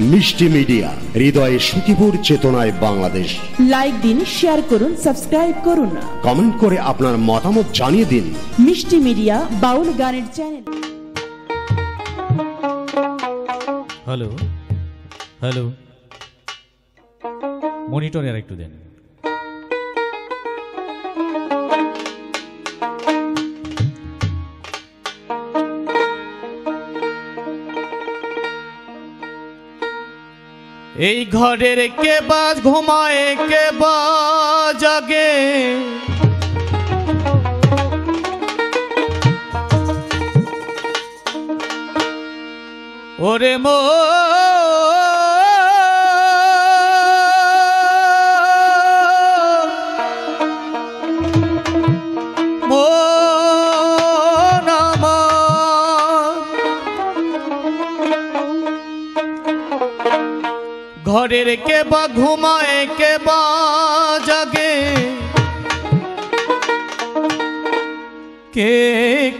মিষ্টি মিডিয়া হৃদয়ে সুখীপুর চেতনায় বাংলাদেশ। লাইক দিন শেয়ার করুন সাবস্ক্রাইব করুন কমেন্ট করে আপনার মতামত জানিয়ে দিন। মিষ্টি মিডিয়া বাউল গানের চ্যানেল হ্যালো হ্যালো মনিটরে আর একটু দেন। এই ঘরের কে বাজ ঘুমায় কে বা জাগে? ওরে মো ঘরের কে বা ঘুমায় কে বা জাগে। কে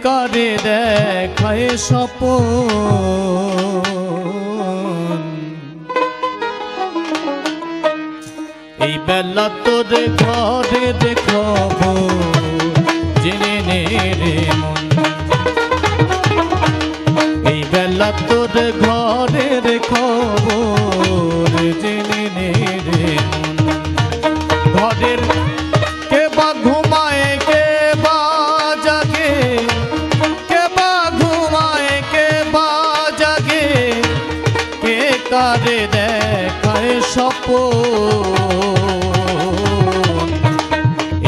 কারে দেখায় স্বপন? এই বেলা তোর ঘরে দেখাব জেনে নে রে মন। বেলা তোর ঘরে দেখাব জেনে নে রে। ঘরের কে বা ঘুমায়, কে বা জাগে। কে বা ঘুমায়, কে বা জাগে। কে কারে দেখায় সপ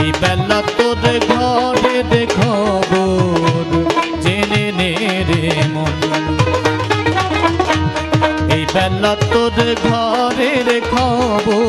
এই বেলা তোর ঘরে তোর ঘরের খবর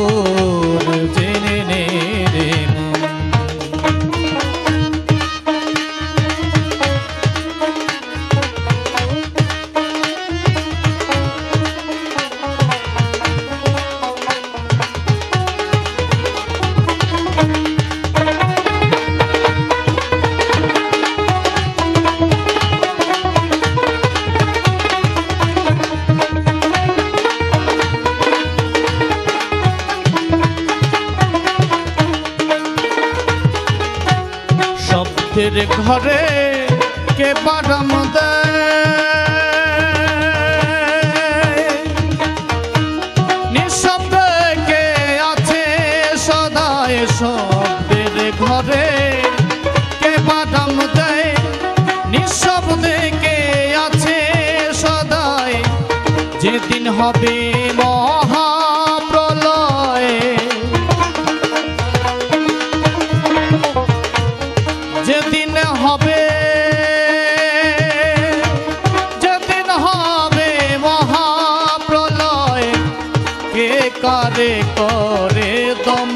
শব্দের ঘরে কে বারাম নিঃশব্দে কে আছে সদায় ঘরে কে আছে সদায়? হবে কারে করে দম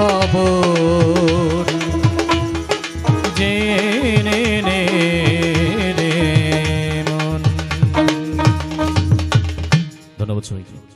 খবর জেনে নে ধন্যবাদ সবাইকে।